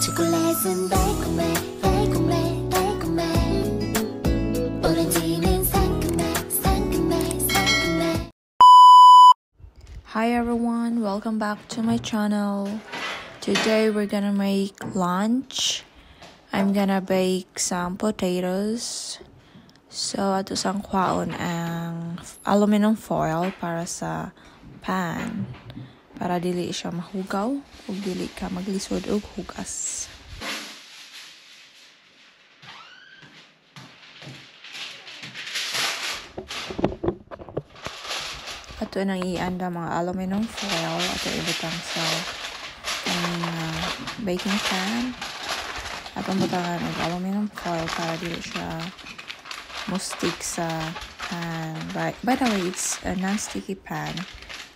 초콜릿은 달콤해 달콤해 달콤해 오렌지는 상큼해 상큼해 상큼해 Hi everyone, welcome back to my channel. Today we're gonna make lunch. I'm gonna bake some potatoes. So ato sang kwaon ang aluminum foil para sa pan. Para dili siya mahugaw ug dili ka maglisod og hugas. Ato nang ianda mga aluminum foil ato ibutang sa ang uh, baking pan. Atong butangan og aluminum foil para dili siya mo-stick sa pan. By, by the way, it's a non-sticky pan.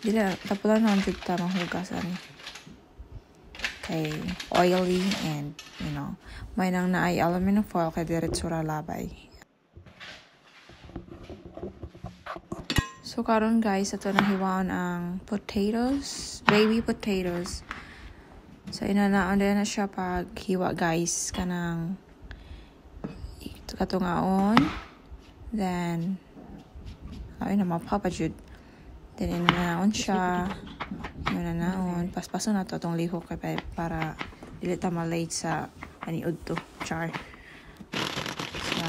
Dili tapulan na jud ta mahugas ani. Kay oily and you know, may nang naay aluminum foil kay diretso ra labay. So karon guys, ato na hiwaon ang potatoes, baby potatoes. So inanaon din na siya pag hiwa guys kanang katungaon. Then ay na mapapa Tininanaon siya. Mananaon. Oh, Paspaso na to itong lihok kay para ilita malate sa aniod to. Char. So,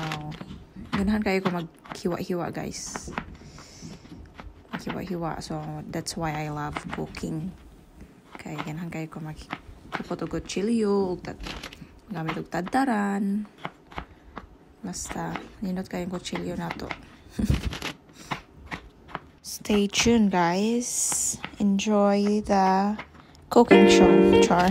ganahan kayo kung maghiwa-hiwa guys. Maghiwa-hiwa. So, that's why I love cooking. Kaya ganahan kayo kung mag kupotugod chiliyo, gamit og tadaran. Basta, ninot kayong kutsilyo na to. Stay tuned, guys. Enjoy the cooking show, Char.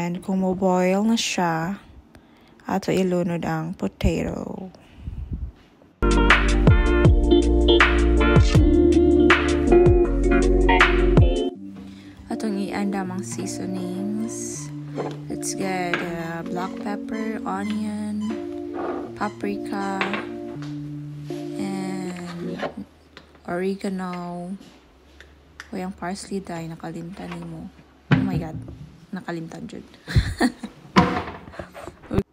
Then, kung mo-boil na siya, ato ilunod ang potato. Atong i-anda mga seasonings. Let's get uh, black pepper, onion, paprika, and oregano. O yung parsley dye, nakalimtan ni mo. Oh my god, nakalimtan jud.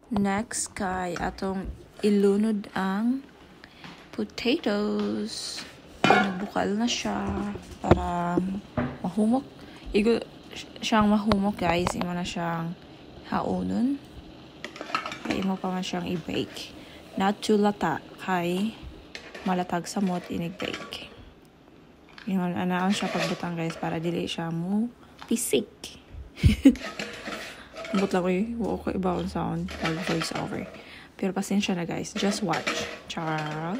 Next kay atong ilunod ang potatoes. Nagbukal na siya para mahumok. Igo siyang mahumok guys, imo na siyang haunon. Kay imo pa man siyang i-bake. Not too lata kay malatag sa mot inig-bake. Yun, anaon siya pagbutang guys para dili siya mo pisik. But lang ko eh, huwag ko ibawon sound pag voice over. Pero pasensya na guys, just watch. Char.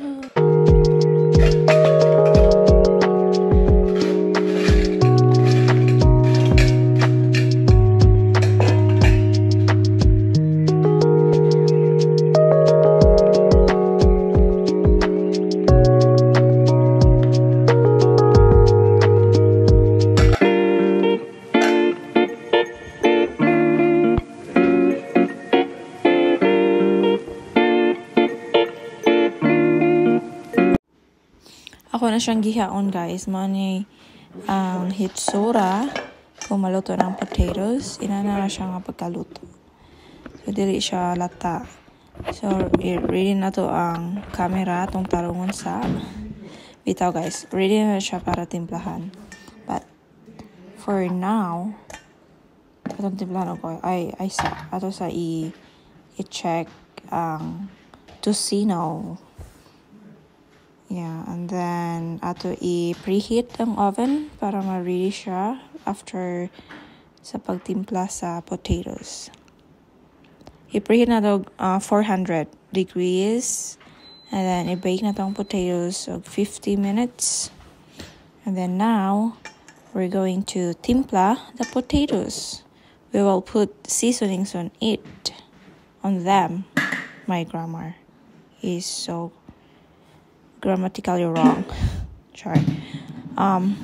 Ako na siyang gihaon guys. Mo ni ang hitsura kung maluto ng potatoes. Inana na siya nga pagkaluto. So, dili siya lata. So, ready na to ang camera tong tarungon sa bitaw guys. Ready na siya para timplahan. But, for now, atong timplahan ako ay, ay sa, ato sa i, i-check ang tocino. Yeah, and then ato i-preheat ang oven para ma-ready siya after sa pagtimpla sa potatoes. I-preheat na to uh, 400 degrees. And then i-bake na tong potatoes of 50 minutes. And then now, we're going to timpla the potatoes. We will put seasonings on it, on them. My grammar is so grammatically wrong. Sorry. Um,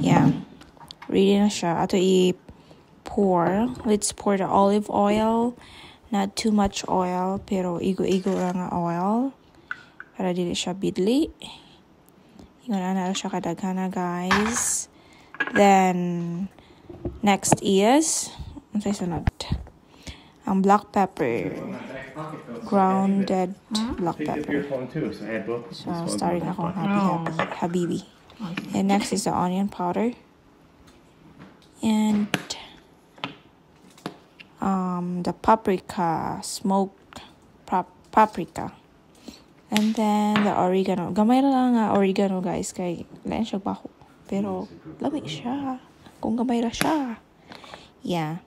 yeah. Ready na siya. Ato i-pour. Let's pour the olive oil. Not too much oil, pero igo-igo ra nga oil. Para dili siya bidli. Ingon na siya kadaghana, guys. Then, next is, sa sunod? Ang black pepper. Grounded black pepper. so starting akong happy, happy, habibi. And next is the onion powder. And um, the paprika, smoked pap- paprika. And then the oregano. Gamay lang nga oregano guys kay lain siya baho. Pero lami siya. Kung gamay ra siya. Yeah.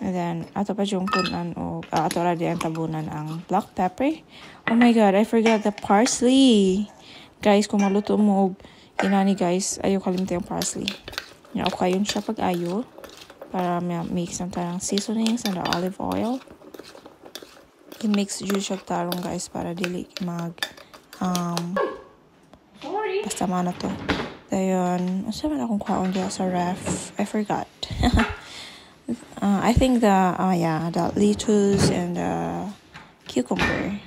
And then ato pa yung punan o uh, ato ra di ang tabunan ang black pepper. Oh my god, I forgot the parsley. Guys, kung maluto mo og inani guys, ayaw kalimutan yung parsley. Yan, okay yun siya pag ayo para ma- mix ng tarang seasonings and the olive oil. I-mix jud siya tarong guys para dili mag um basta mana to. Dayon, asa man akong kwaon dyan sa ref? I forgot. uh, I think the, uh, yeah, the lettuce and the cucumber.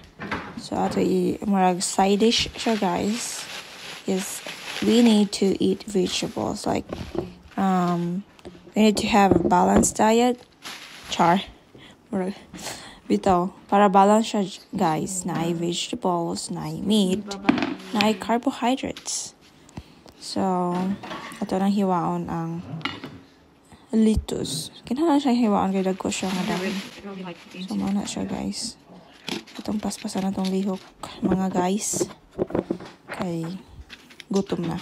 So ato i marag side dish siya guys is we need to eat vegetables like um we need to have a balanced diet. Char. Murag bitaw para balance siya guys na vegetables, na meat, na carbohydrates. So, ato nang hiwaon ang lettuce. Kinahanglan siya hiwaon kay dagko siya nga dahon. So, mana siya guys. Itong paspasan na tong lihok, mga guys. Kay gutom na.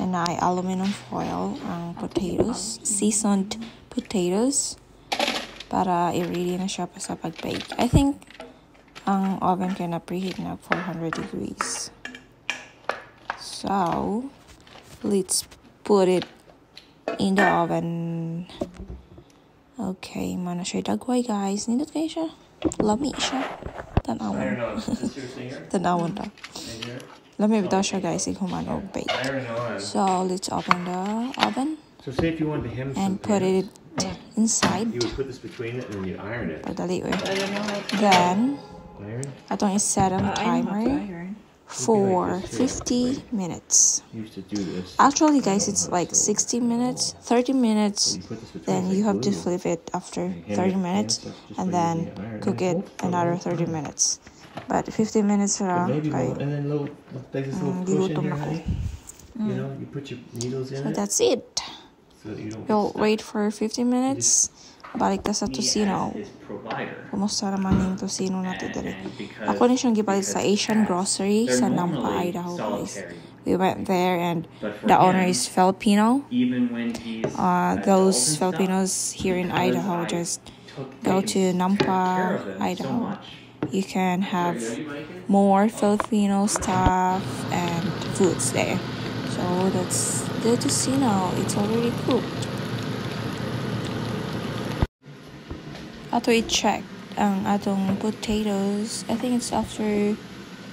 and ay aluminum foil ang potatoes, seasoned potatoes para i-ready na siya pa sa pag-bake. I think ang oven can na preheat na 400 degrees. So, let's put it in the oven. Okay, mana siya dagway guys. Nindot kayo siya. Lami siya. Tanawon. Iron on. Is me your singer? Tanawon ra. Right here? Lami guys. Iguman og bake. Iron. So, let's open the oven So say if you wanted to hem and put it inside. you would put this between it and then you'd iron it. Padali eh. Then, Iron? atong iset ang timer for 50 minutes. Used to do this. Actually, guys, it's like 60 minutes, 30 minutes. You put this between Then you like have to flip it after 30 minutes hand it just and then using an iron. cook it Hold for a another long 30 minutes. But 15 minutes But ra maybe and then little, like this little Mm, here, ako. honey. You know, you put your needles in So it that's it. so you don't. We'll wait for 15 minutes. Balik ta sa Tosino. Kumusta naman yung Tosino nato dali? Ako ni siyang gipalit sa Asian grocery sa Nampa, Idaho solitary. We went there and the owner is Filipino. Uh, those Filipinos here in Idaho just go to Nampa, of him so Idaho. You can have more Filipino stuff and foods there. So that's the tocino. It's already cooked. Ato i-check ang atong potatoes. I think it's after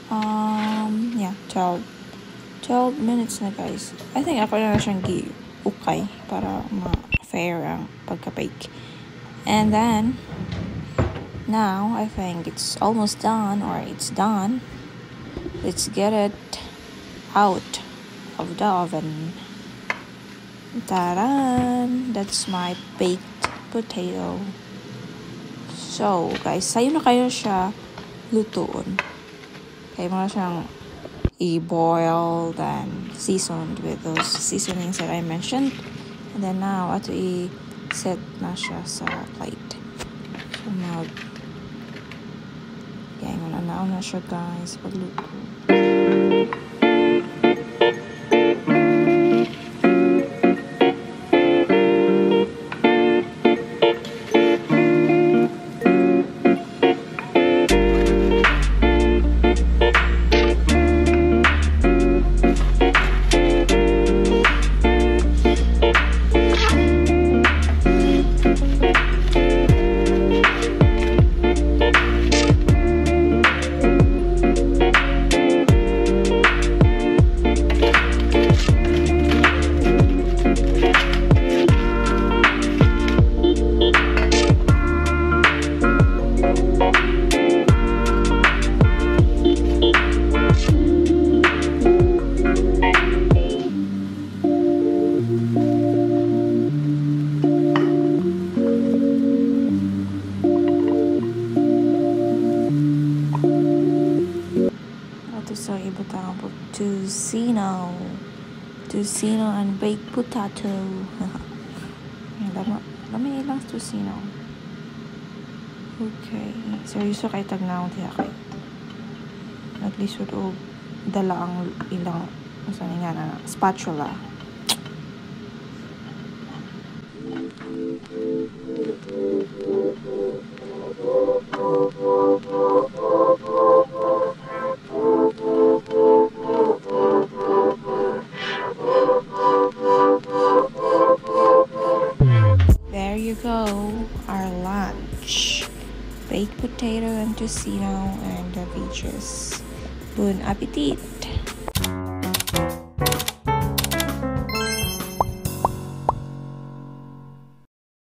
um yeah, 12 12 minutes na guys. I think ako na siyang gi ukay para ma-fair ang pagka-bake. And then now I think it's almost done or it's done. Let's get it out of the oven. Taran! That's my baked potato. So, guys, sayo na kayo siya lutoon. Kaya mo na siyang i-boiled and seasoned with those seasonings that I mentioned. And then now, ato i-set na siya sa plate. So, mag... Mo na na siya, guys, pagluto. Tocino. Tocino and baked potato. Lama, lama ilang tocino. Okay. Seryoso kay tagnaw tiya kay. Naglisod og dala ang ilang ni nga na spatula. Potato and the veggies. Bon appetit!